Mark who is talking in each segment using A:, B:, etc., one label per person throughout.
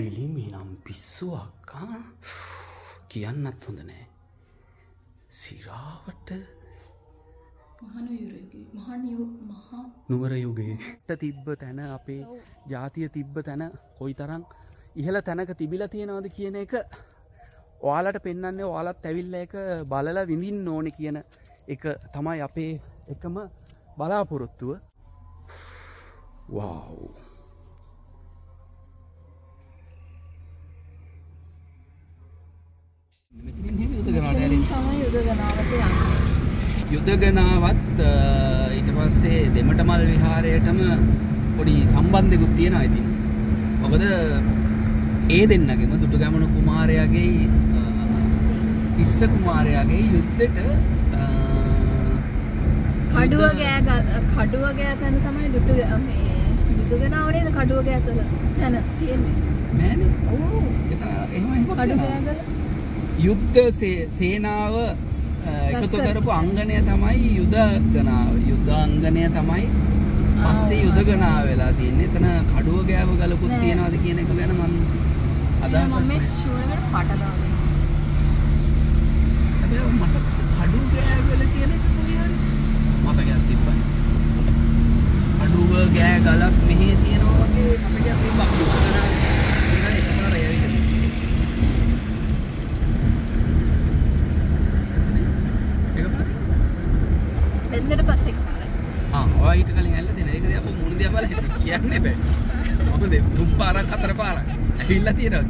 A: පිළිමි නම් පිස්සුවක්කා කියන්නත් හොඳ නෑ. සිරාවට? නුවර යුගේ තිබ්බ තැන අපේ ජාතිය තිබ්බ තැන කොයි තරං ඉහල තැනක තිබිල තියෙනවද කියන එක ඔයාලට පෙන්න්නන්නේ ඔයාලත් ඇවිල්ල එක බලල විඳින් ඕනෙ කියන එක තමයි අපේ එකම බලාපොරොත්තුව. වව් යුදගනාවත් ඊට පස්සේ දෙමට මල් විහාරයටම පොඩි සම්බන්ධකුත් තියෙන ඉතින්. මොකද ඒ දෙන්නගෙම දුටු ගැමණු කුමාරයාගේ තිස්ස කුමාරයාගේ යුද්ධට
B: කඩුව ගෑ කඩුව ගෑ තැන තමයි දුටු යුදගෙනාවනේද කඩුව ගෑ තැන තියෙන්නේ.
A: නෑන.
B: කඩු ගෑගල
A: යුද්ධ සේනාව එකතු කරපු අංගනය තමයි යුද ගනාව යුද්ධ අංගනය තමයි පස්සේ යුද ගනා වෙලා තියන්නේ. එතන කඩුව ගෑව ගලකුත් තියෙනවාද කියන එක ගැන මන් අදහස් මට කඩු ගෑගල කියන එක මතකයක් තිබ්බන. කඩුව ගෑ ගලක් මෙහේ තියෙනවා වගේ මතකයක් තිබ්බා යුද ගනා එකපාර ඇවිල්ලා
B: එන්නට පස්සෙක්
A: ඔයිට කලින් ඇල්ල දෙන එක අප මුණ දිය කියන්න බෑ. මොකද තුම් පාරක්. කතර පාරක් ඇවිල්ලා තියෙනවා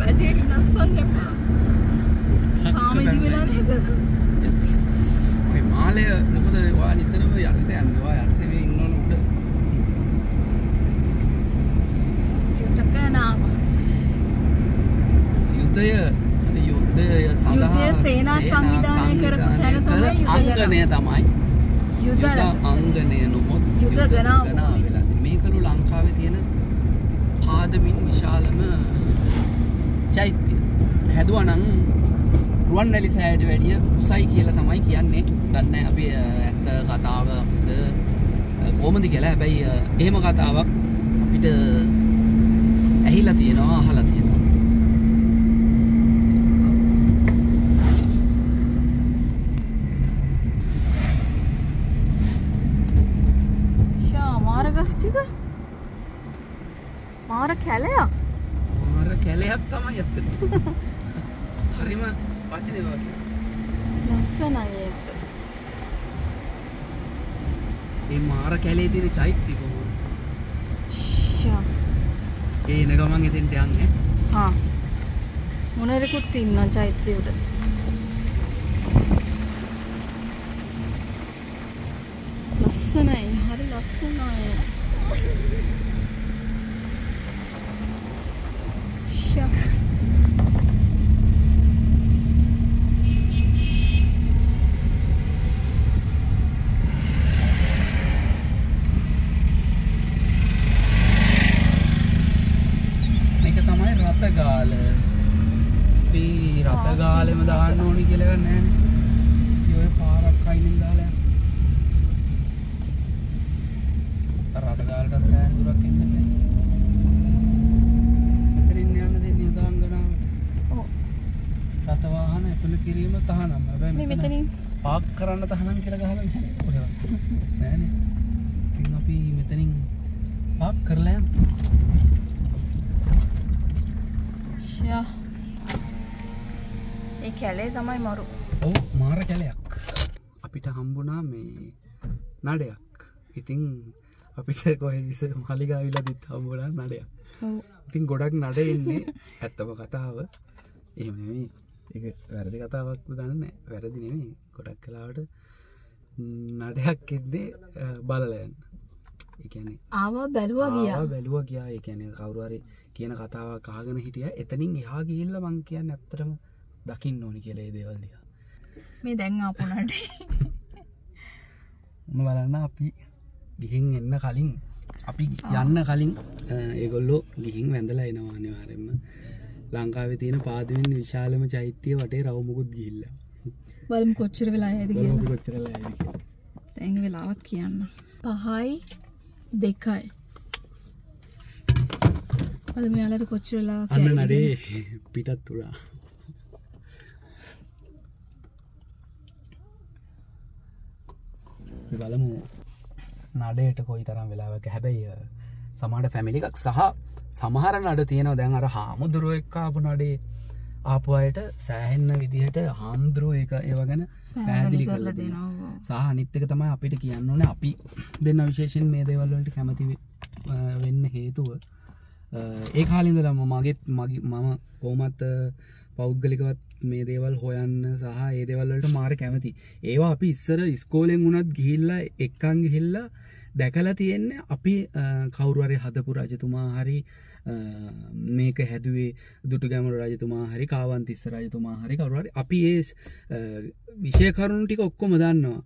B: වැඩේ නස්සන්න එපා තාම ඉදි වෙලා නේද
A: මාලය මොකද වා නිතරම යටට යනවා. යට නෙවෙයි ඉන්න උඩ. යුද්ධය යුද්ධය සඳහා
B: යුද්ධය සේනා සංවිධානය කරපු තැන තමයි යුද
A: අංගනය තමයි
B: යුද
A: අංගනය නොහොත්
B: යුද. ගනාව
A: වෙලා. මේකලු ලංකාවේ තියෙන පාදමින් විශාලම චෛත්‍ය. හැදුවනං රුවන්වැලි සෑයට වැඩිය උසයි කියලා තමයි කියන්නේ. දන්න අපි ඇත්ත කතාවක්ද කෝමදි කියලා. හැබැයි එහෙම කතාවක් අපිට ඇහිලා තියෙනවා අහලා තියෙනවා
B: ෂා ගස්ටික මාර කැලයක්?
A: මාර කැලයක් තමයි ඇත්තට. හරිම වචනේ වගේ.
B: ලස්සනයි ඒක.
A: ඒ මාර කැලේ තියෙන චෛත්‍ය කොහොමද? ඒ එන ගමන් එතෙන්ට යන්නේ.
B: හා. මොනරෙකුත් ඉන්න චෛත්‍ය උඩ ලස්සනයි. හරි ලස්සනයි
A: රතගාල අපි රතගාලෙම දාන්න ඕනි කියලා එකක් නැහැ ඔය පාරක් අයිනෙන් දාලා යන්න. රතගාලටත් සෑහෙන දුරක් එන්න. මෙතනින් යන්න දෙන්නේ යදාංගනාවට.
B: ඔව්
A: රත වාහන ඇතුළු කිරීම තහනම්. හැබැයි
B: මේ
A: මෙතන
B: මෙතනින්
A: පාක් කරන්න තහනම් කියලා ගහලා නැහැ කොහෙවත්. නෑනේ. ඉතින් අපි මෙතනින් පාක් කරලා යමු.
B: ෂා ඒ කැලේ තමයි මරු
A: ඔව් මාර කැලයක් අපිට හම්බුණා මේ නඩයක් ඉතිං අපිට කොහෙදිස මලිගාවිලා දිත් හම්බුණා නඩයක්.
B: ඔව්.
A: ඉතින් ගොඩක් නඩ එන්නේ ඇත්තම කතාව එක වැරදි කතාවක් දන්න වැරදි නෙමේ ගොඩක් කලාවට නඩයක් එද්දේ බලලයන් එකන්නේ
B: ආව බැලුවා ගියා.
A: බැලුව ගියා. එකන කවරුවරි කියන කතාව කාගෙන හිටිය. එතනින් එහා ගිහිල්ල මං කියන්න ඇත්තරම දකින්න ඕනි කියලේ දේවල්දිය
B: මේ දැන් ආපුනට
A: බලන්න අපි ගිහින් එන්න කලින් අපි යන්න කලින් ඒගොල්ලෝ ගිහින් වැඳලා එනවා අනිවාරෙන්ම ලංකාව තියෙන පාතිමින් විශාලම චෛත්‍යය වටේ රවමුකුත් ගිල්ල
B: බලමු කොච්චර වෙලා ඇද
A: කොච්චරලා
B: තැන් වෙලාවත් කියන්න. පහයි දෙකයි. අද මෙයාලට කොච්චරලා
A: අන්න නඩේ පිටත් තුරා බලමු නඩයට කොයි තරම් වෙලාවක. හැබැයි සමාට ෆැමිලිකක් සහ සමහර නඩ තියෙනව. දැන් අර හාමුදුරුව එක්කාපු නඩේ ආපු අයට සෑහෙන්න විදිහට හාමුදුරුව එක ඒව ගැන පැහැදිලි කරලා දෙනවා. සහ අනිත්තක තමයි අපිට කියන්න ඕන අපි දෙන්න විශේෂෙන් මේ දේවල්වලට කැමති වෙන්න හේතුව. ඒ කාලින්දලම මගෙත් මගේ මම කෝමත් පෞද්ගලිකවත් මේ දේවල් හොයන්න සහ ඒ දේවල්වලට මාර කැමති. ඒවා අපි ඉස්සර ඉස්කෝලෙන් වුණත් ගිහිල්ලා එක්කං හිල්ලා දැකලා තියෙන්නේ අපි කවුරුවරය හදපු රජතුමා හරි මේක හැදුවේ දුටු ගැමරු රජතුමා හරි කාවන්තිස්ස රජතුමා හරි කවරුවරි අපි ඒ විෂයකරුණු ටික ඔක්කොම දන්නවා.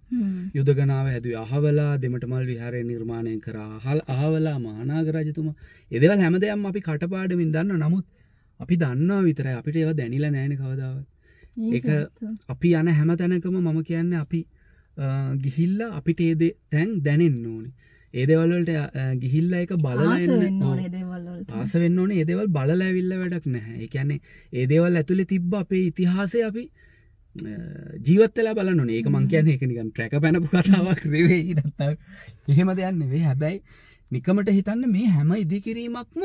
A: යුදගනාව හැදුව අහවලා දෙමටමල් විහාරය නිර්මාණය කර හල් අහවලා මානාග රජතුමා. එදවල් හැමදයම් අපි කටපාඩමින් දන්න නමුත් අපි දන්නවා විතර අපිට ඒව දැනිල නෑන කවදාව එක අපි යන හැම තැනකම මම කියන්න අපි ගිහිල්ල අපිට ඒද තැන් දැනෙන්න ඕනේ. ඒදවල්වලට ගිහිල්ල එක බලලා ආස වෙන්න ඕනේ ඒදවල් බලලඇවිල්ල වැඩක් නැහැ. එකන්නේ ඒදේවල් ඇතුළෙ තිබ්බ අපේ ඉතිහාසය අපි ජීවත්තලා බලන ඒක මං කියන එක නිකන් ට්‍රැක පැනපු කතාවක් රවේ දත්තා එහෙම දෙයන්න වේ හැබැයි නිකමට හිතන්න මේ හැම ඉදිකිරීමක්ම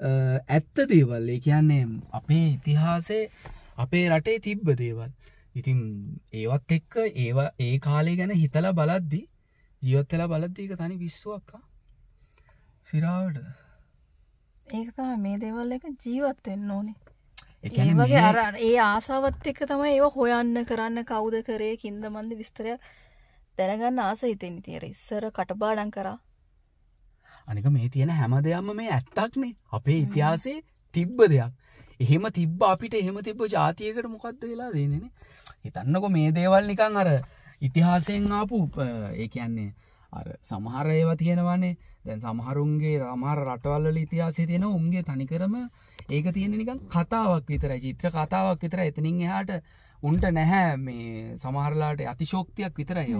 A: ඇත්ත දේවල්. ඒ කියන්නේ අපේ ඉතිහාසේ අපේ රටේ තිබ්බ දේවල්. ඉතින් ඒවත් එක්ක ඒවා ඒ කාලේ ගැන හිතලා බලද්දි ජීවත්තලා බලද්දීක තනි විශ්වාක්කා සිරාවට
B: ඒකතා මේ දේවල් එක ජීවත්වෙන්න ඕනේ. ඒවගේ අර ඒ ආසාවත් එක්ක තමයි ඒ හොයන්න කරන්න කවුද කරේ කින්ද මන්ද විස්තරයක් දැනගන්න ආස හිතෙන් තියර ඉස්සර කටබාඩන් කරා
A: අනික මේ තියෙන හැම දෙයක්ම මේ ඇත්තක්නේ අපේ ඉතිහාසේ තිබ්බ දෙයක්. එහෙම තිබ්බ අපිට එහෙම තිබ්බ ජාතියකට මොකක්ද වෙලා දෙනෙන හිතන්නකො මේ දේවල් නිකං අර ඉතිහාසයෙන් ආපු ඒ කියන්නේ අර සමහර ඒවා තියෙනවන්නේ දැන් සමහරුන්ගේ රමහර රටවල්ල ඉතිහාසේ තියෙන උන්ගේ තනිකරම ඒක තියෙන නිකන් කතාවක් විතර චිත්‍ර කතාවක් විතර එතනින් එහාට උන්ට නැහැ මේ සමහරලාට අතිශෝක්තියක් විතරයි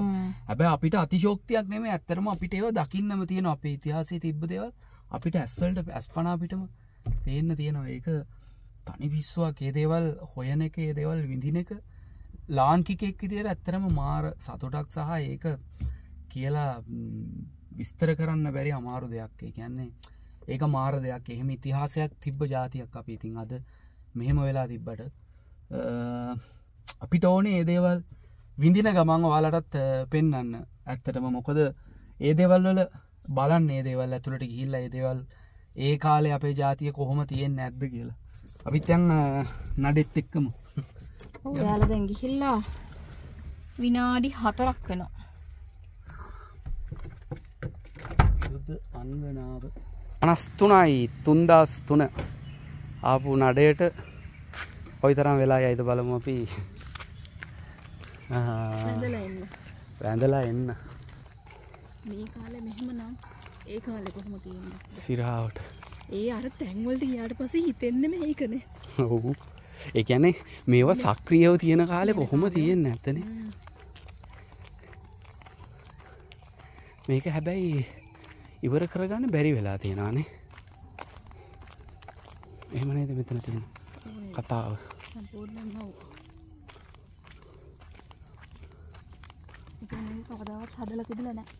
A: හැබැ අපිට අතිශෝක්තියක් නෙම ඇත්තරම අපිට ඒව දකින්නම තියෙන අපේ ඉතිහාසේ තිබ්බ දෙව අපිට ඇස්වල්ට ඇස්පනාපිටම පේන්න තියෙනවා. ඒක තනි විශ්වා ඒ දේවල් හොයන එක ඒ දේවල් විඳින එක ලාංකිකෙක් විදියට ඇත්තරම මාර සතුටක් සහ ඒක කියලා විස්තර කරන්න බැරි අමාරු දෙයක්. කියන්නේ ඒක මාර දෙයක්. එහෙම ඉතිහාසයක් තිබ්බ ජාතියක් අපි ඉතින් අද මෙහෙම වෙලා තිබ්බට අපිට ඕනේ ඒ දේවල් විඳින ගමන් ඔයාලටත් පෙන්නන්න ඇත්තටම මොකද ඒ දේවල් වල බලන්න ඒ දේවල් ඇතුළට ගිහිල්ල ඒ දේවල් ඒ කාලේ අපේ ජාතිය කොහොම තියෙන් නැද්ද කියලා. අපිත් යන්න නඩෙත් එක්කම.
B: ඔයාල දැන් ගිහිල්ලා විනාඩි හතරක් වෙනවා.
A: අන්ගනාව අනස්තුනයි තුන්දස් තුන. ආපු නඩයට කොයි තරම් වෙලා යයිද බලමු අපි වැඳලා එන්න
B: මේ කාලෙ මෙහෙම නම් ඒ කාලෙ කොහොම තියෙන
A: සිරාවට
B: ඒ අර තැන්වලට යාට පස හිතෙන්නෙම ඒකනේ
A: ඔහු එකැනෙ මේවා සක්‍රියව තියෙන කාලෙ කොහොම තියෙන ඇත්තන මේක හැබැයි ඉවර කරගන්න බැරි වෙලා තියෙනවානේ එහෙමනේද මෙතන තියෙන කතාව
B: සම්පූර්ණයෙන්ම මේක කවදාවත් හදලා තිබුණා නැහැ.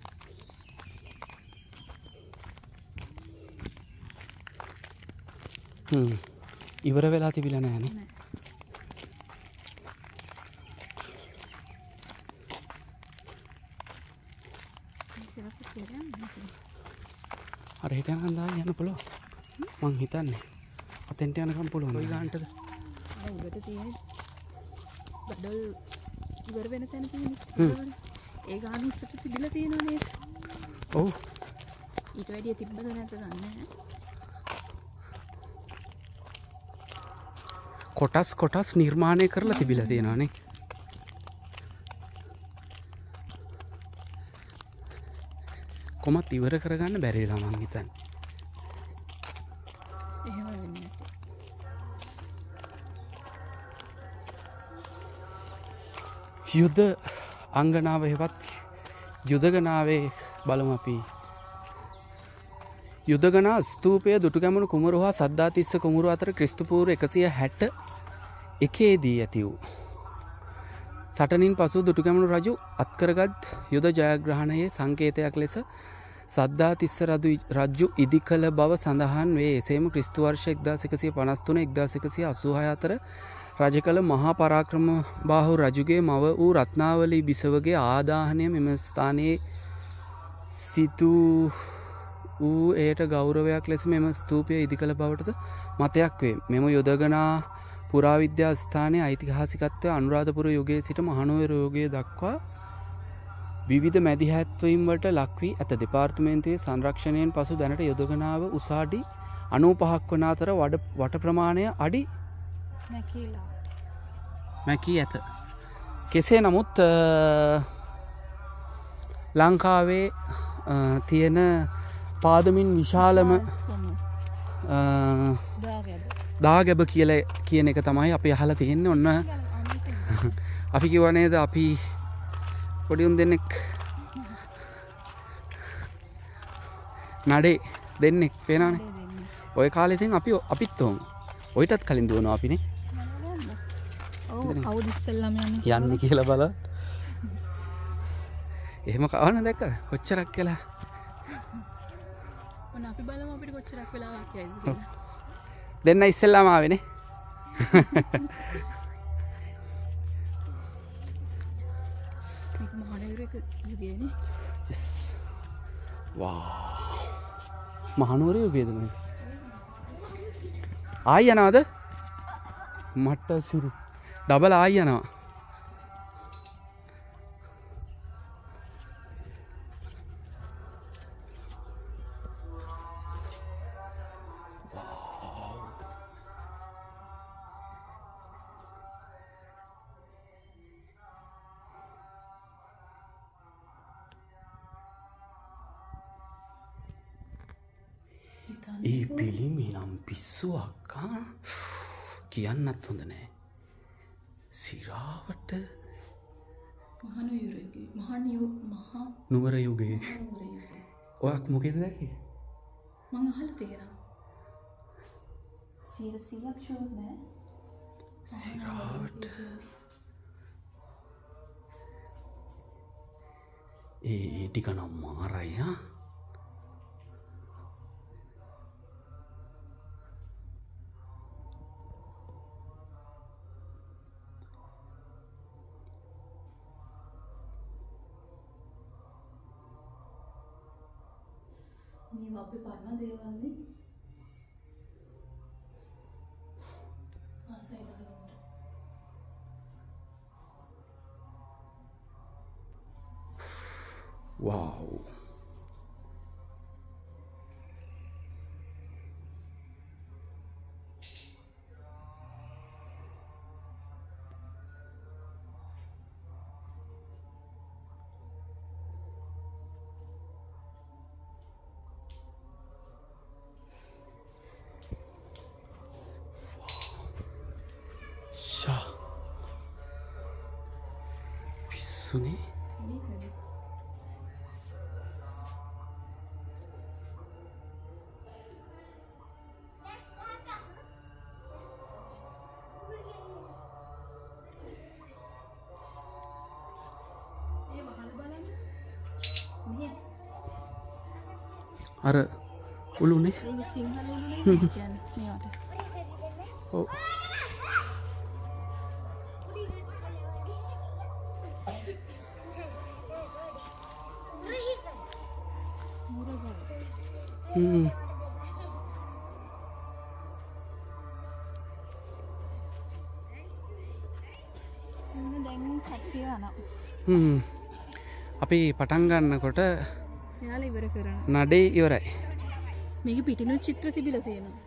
A: ඉවර වෙලා තිබිලා නෑනේ අර හිට යනකන්දා යන්න පුළුව මං හිතන්නේ. අතෙන්ට යනකම් පුළුවන්. ගාන්ටද?
B: උඩට තියෙන බඩල් ඉවර වෙන තැන තියෙන ඒ ගානිස්සට තිබිල තියෙනවා නේද?
A: ඔව්.
B: ඊට වැඩිය තිබ්බද නැත දන්නේ
A: කොටස් කොටස් නිර්මාණය කරලා තිබිලා තියෙනවානේ කොමත් ඉවර කරගන්න බැරිලා මං හිතන් යුද්ධ අංගනාව හෙවත් යුදගනාවේ බලම අපි යුදගනා ස්තූපය දුටුගැමුණු කුමරු හා සද්ධාතිස්ස කුමරු අතර ක්‍රිස්තුපූර් එකසිය හැට එකේදී ඇති වූ. සටනින් පසු දුටුගැමුණු රජු අත්කරගත් යුද ජයග්‍රහණයේ සංකේතයක් ලෙස සද්ධාතිස්ස රදු රජ්ජු ඉදි කළ බව සඳහන් වේ. එසේම ක්‍රිස්තුවර්ෂ එක්දා එකසිය පනස්තුන එක්දා එකසිය අසූහය අතර රජ කළ මහා පරාක්‍රම බාහු රජුගේ මව වූ රත්නාවලී බිසවගේ ආදාහනය මෙම ස්ථානයේ සිතු වූ ඒයට ගෞරවයක් ලෙස මෙම ස්තූපය ඉදි කළ බවටද මතයක් වේ. මෙම යොදගනා පුරාවිද්‍යා ස්ථානය ඓතිහාසිකත්වය අනුරාධපුර යුගයේ සිට මහනුවර යෝගය දක්වා විවිධ මැදිහැත්වීම්වට ලක්වී ඇත. දෙපාර්තමේන්තුවේ සංරක්ෂණයෙන් පසු දැනට යොදගනාව උසාඩි අනූ පහක් වන අතර වඩ වට ප්‍රමාණය අඩි මැකී ඇත. කෙසේ නමුත් ලංකාවේ තියෙන පාදමින් විශාලම දාගැබ කියල කියන එක තමයි අපි අහල තියෙන්නේ. ඔන්න අපි කිවනේද අපි පොඩියුන් දෙන්නෙක්. නඩේ දෙන්නෙක් පේනානේ ඔය කාලෙතින් අපි අපිත් ඔොන් ඔයිටත් කලින් දුවන අපිනේ.
B: කවුද ඉස්සල්ලම යන්න?
A: යන්න කියල බල එහෙම කවන්න දැක්ක? කොච්චරක් කියලා?
B: ඔන්න අපි බලම අපිට කොච්චරක් වෙලා කියයි
A: දෙන්න ඉස්සෙල්ලාමාවෙන
B: මහනයුරක යුගේන
A: වා මහනුවර යුගේදම ආය යනවාද? මට්ට සිරි. ඩබල ආය යනවා. ඒ පිළිමි නම් පිස්සුවක්කා කියන්නත් හොඳ නෑ. සිරාවට? නුවර යුගේ ඔයක් මොකෙද දැකි?
B: මං අහල තේරම් සීර සියක් ෂෝත් නෑ.
A: සිරාවට? ඒ ඒ ටික නම් මාරයියා
B: මේ අපි පරණ දේවල්න්නේ ආසයිට
A: වව් පිස්සුනේ
B: ඒ වහල බලන්න මේ
A: අර උළුනේ
B: ඒ සිංහල උළුනේ කියන්නේ මේවට
A: ඔව් අපි පටන් ගන්නකොට
B: එයාලා ඉවර කරන.
A: නඩේ ඉවරයි.
B: මේක පිටිනු චිත්‍ර තිබිල තියෙනවා.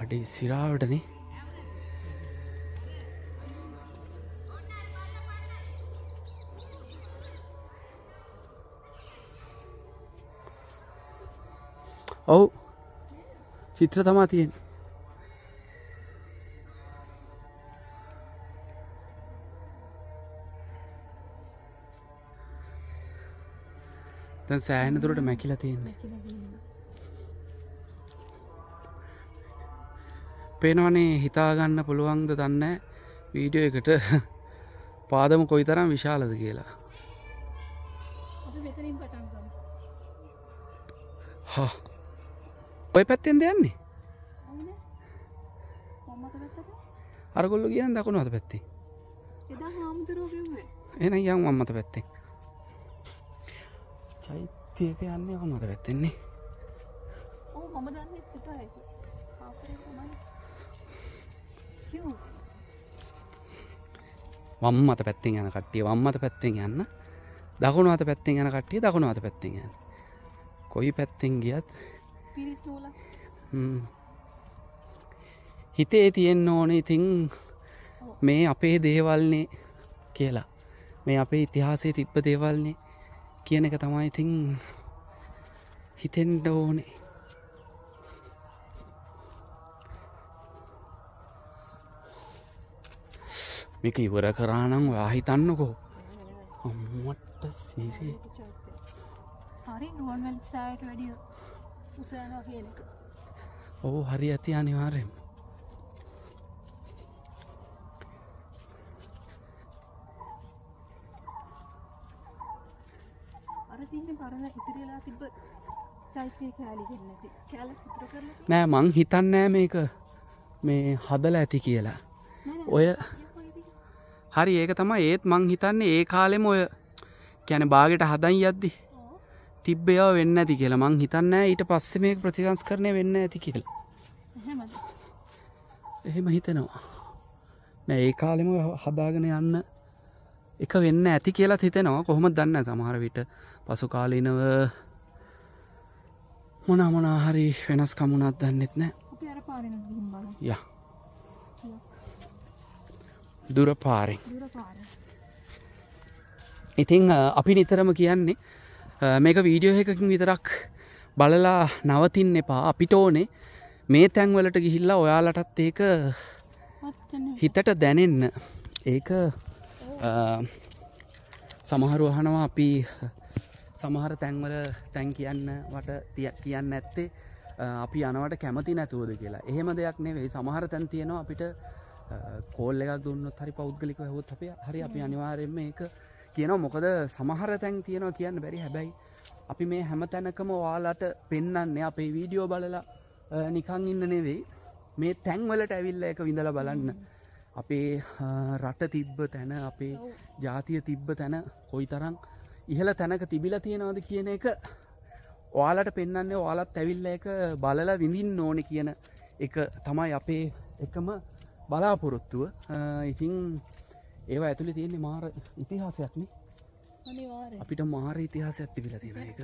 A: අඩේ සිරාවටනේ. ඔව්. චිත්‍ර තමා තියෙන් තැන් සෑහන තුරට මැකිලා තියෙන්නේ. පේනවනේ හිතාගන්න පුළුවන්ද දන්න වීඩියෝ එකට. පාදම කොයි තරම් විශාලද කියලා. ඔය පැත්තෙන් දෙයන්නේ
B: අවුනේ? මම මතකද?
A: අරගොල්ල කියන් දකුණු අත පැත්තේ. එන යම් අම්මත පැත්තෙන් චෛත්‍යයක යන්න මත පැත්තෙන්නේ
B: මම දන්නේ.
A: වම් මත පැත්තෙන් යන කට්ටිය වම් අත පැත්තෙන් යන්න. දකුණු අත පැත්තෙන් යන කට්ටිය දකුණු අත පැත්තෙන් යන්න. කොයි පැත්තෙන් ගියත්. හිතේ තියෙන්න ඕන ඉතින් මේ අපේ දේවල්නේ කියලා. මේ අපේ ඉතිහාසේ තිබ්බ දේවල්නේ කියන එක තමයි ඉතින් හිතෙන්ට ඕනේ. මේක ඉවර කරානම් වාහිතන්නකෝ අම්මට සිරේ.
B: හරි නුවන්වැලි සෑයට වැඩිය උස යනවා කියන එක.
A: ඕ හරි ඇති අනිවාරෙන්
B: අර තින්නේ පරණ ඉතිරිලා තිබ්බ චෛත්‍ය කෑලි දෙන්නේ නැති. කෑල්ල ඉතුරු කරලා.
A: නෑ මං හිතන්නෑ මේක මේ හදල ඇති කියලා ඔය හරි ඒක තමයි ඒත් මං හිතන්නේ ඒ කාලෙම ඔය කැන බාගෙට හදන් යද්දි තිබ්බයව වෙන්න ඇති කියලා මං හිතන්න ඊට පස්සෙ මේ ප්‍රතිසංස් කරණය වෙන්න ඇති කියලා
B: එහෙමද?
A: එහෙම හිතනවා නෑ ඒ කාලෙම හදාගෙන යන්න එක වෙන්න ඇති කියලා හිතෙනවා. කොහොම දන්න සමහර විට. පසු කාලීනව මොනා මොනා හරි වෙනස් කමුණත් දන්නෙත් නෑ. ය. දුර පාරෙන්. ඉතිං අපි නිතරම කියන්නේ මේක වීඩියෝ එකකින් විතරක් බලලා නවතින් එපා. අපිට ඕනේ මේ තැන්වලට ගිහිල්ලා ඔයාලටත් ඒක. හිතට දැනෙන්න. ඒක සමහරු අහනවා අපි සමහර තැන්වල තැන් කියන්න වට තිය කියන්න ඇත්තේ අ, අපි යනවට කැමති නැතුවද කියලා. එහෙම දෙයක් නෙවෙයි. සමහර තැන් තියෙනවා අපිට කෝල් එකක් දුන්නත් හරි පෞද්ගලික හොත් අපේ හරි අපි අනිවාරයෙන්ම ඒක කියනවා. මොකද සමහර තැන් තියෙනවා කියන්න බැරි. හැබැයි අපි මේ හැම තැනකම වාලාට පෙන්නන්නේ අපේ වීඩියෝ බලලා අ, නිකං ඉන්න නෙවෙයි. මේ තැන්වලට ඇවිල්ල එක විඳල බලන්න. අපේ රට තිබ්බ තැන අපේ ජාතිය තිබ්බ තැන කොයි තරං ඉහල තැනක තිබිල තියෙනවද කියන එක ඔයාලට පෙන්න්නන්නේ ඔයාලත් ඇවිල්ල එක බලල විඳින් ඕනෙ කියන එක තමයි අපේ එකම බලාපොරොත්තුව. අ, ඉතින් ඒවා ඇතුළි තියෙන්නේ මාර ඉතිහාසයක්නේ. අපිට මාර ඉතිහාසයක් තිබිල තියෙන එක.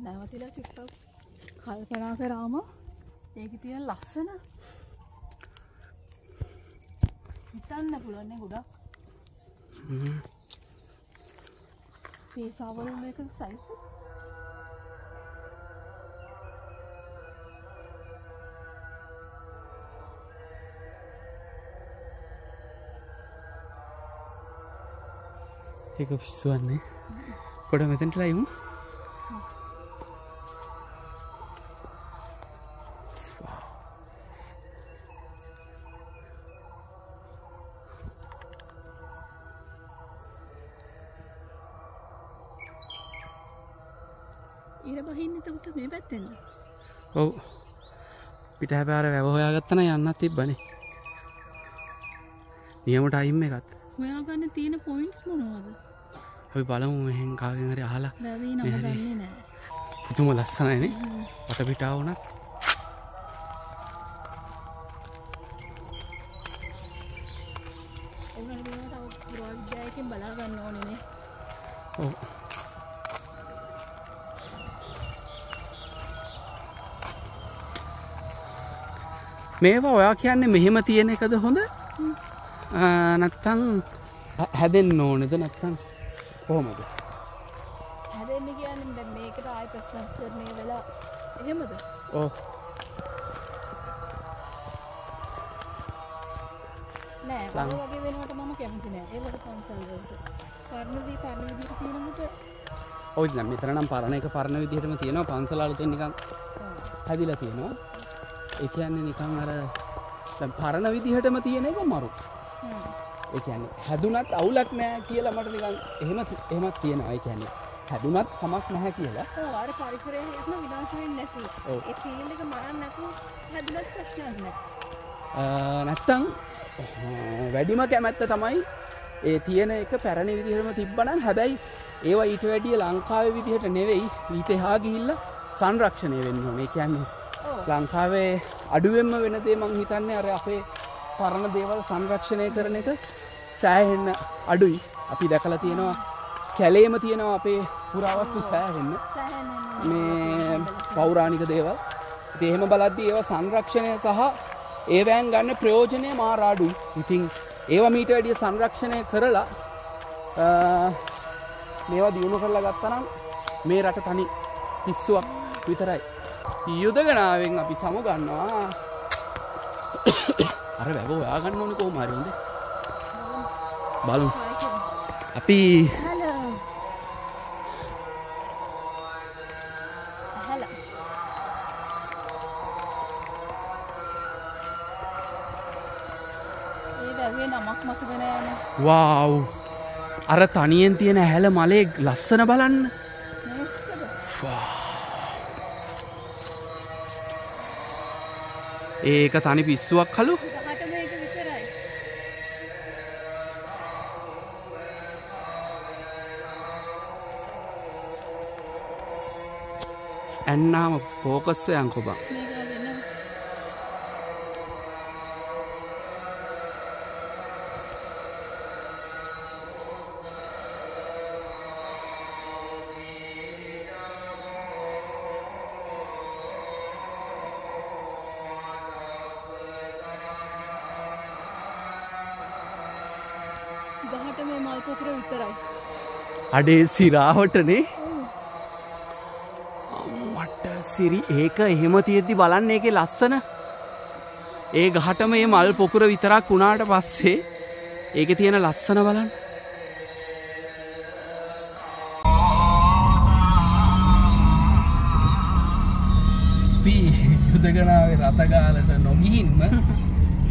B: නැවතිලා කල්පනා කරාම ඒක තියෙන ලස්සන හිතන්න පුළුවන්නේ ගොඩක්.
A: හ්ම්.
B: පේසාවරුන් එක සයිස
A: ඒක පිස්සුවන්නේ කොට මෙතැන්ට ලයිමු
B: පැත්තෙන්න
A: ඔව්. පිට හැපෑර වැවහොයා ගත්තන යන්නත් තිබ්බනේ. නියමට අයිම් එකත්.
B: හොයාගන්න තියෙන පොයින්ස් මොනවාද?
A: අපි බලමු මෙහෙන් කාගෙන් හරි අහලා.
B: වැවී
A: පුතුම ලස්සනයිනේ. අට පිටාවනත්
B: පුරවිද්‍යායකින් බලාගන්න ඕනනේ
A: ඔව් මේවා ඔයා කියන්නේ මෙහෙම තියෙන එකද හොඳ? නැත්තං හැදෙන් ඕනෙද නැත්තං කොහොමද?
B: හැදෙන්න කියන්න මේකට ආය ප්‍රසංස් කරනය වෙලා එහෙමද?
A: ඕ
B: නෑ වගේ වෙනට මම කැමති නෑ. ඒවට පන්සල්වලට පරණදී පරණ විදිහට තියෙනකොට
A: ඔයි නම් මෙතරනම් පරණ එක පරණ විදිහටම තියෙනවා. පන්සලාලුත නිකං හැදිලා තියෙනවා ඒ කියන්නේ නිකං අර පරණ විදිහටම තියෙන එක මරු. ඒ කියන්නේ හැදුනත් අවුලක් නෑ කියලා මට නිකන් එහෙම එහෙමත් තියෙනවා. ඒ කියන්නේ හැදුනත් කමක් නැහැ කියලා.
B: වාර පරිසරය විනාශවෙන් නැති
A: ඔව්.
B: ඒ ෆිල් එක මරන්න නැතු හැදුලත් ප්‍රශ්නයක් නෑ
A: අ, නැත්තං වැඩිම කැමැත්ත තමයි ඒ තියෙන එක පැරණි විදිහටම තිබ්බනම් හැබැයි ඒවා ඊට වැඩිය ලංකාවේ විදිහට නෙවෙයි ඊට හා ගිහිල්ල සංරක්ෂණය වෙන්න මේ කියන්නේ. ලංකාවේ අඩුවෙන්ම වෙනදේ මං හිතන්නේ අර අපේ පරණ දේවල් සංරක්ෂණය කරන එක සෑහෙන්න අඩුයි. අපි දැකලා තියෙනවා කැලේම තියෙනවා අපේ පුරාවස්තු සෑහෙන්න. මේ පෞරාණික දේවල්. ඉතින් එහෙම බලද්දි ඒවා සංරක්ෂණය සහ ඒවෑන් ගන්න ප්‍රයෝජනය මාරාඩුයි ඉතින් ඒවා මීට වැඩිය සංරක්ෂණය කරලා අ, මේවා දියුණු කරලා ගත්තනම් මේ රට තනි පිස්සුවක් විතරයි. යුදගනාවෙන් අපි සමු ගන්නවා. අර වැබෝ යාගන්න ඕනි කෝ මාරින්ද බලු අපි
B: වව්
A: අර තනියෙන් තියෙන හැල මලේ ලස්සන බලන්න ඒක තනි පිස්සුවක් කලු
B: ගහට මේක විතරයි
A: ඇන්නාම පෝකස්වයන් කොබා අඩේ සිරාවටනේ. මට සිරි. ඒක එහෙම තියෙද්දි බලන්න එක ලස්සන. ඒ ගහටම ඒ මල් පොකුර විතරක් වුණාට පස්සේ ඒක තියෙන ලස්සන බලන්න. අපි යුදගනාවේ රතගාලට නොගිහින්ම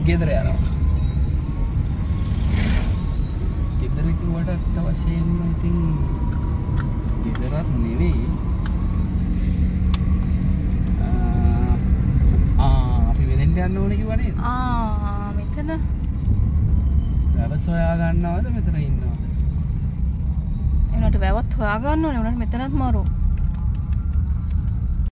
A: ගෙදර යනවා. ගෙදරකිවට අත්ත වශයෙන්ම ඉතින් ගෙදරත් නෙවෙයි. අපි වෙදෙන්ට යන්න ඕනකි වනේ
B: ආ මෙතන.
A: වැව සොයා ගන්නවද මෙතන ඉන්නවද?
B: එනට වැවත් හොයාගන්න ඕනේ. උනට මෙතනත් මරු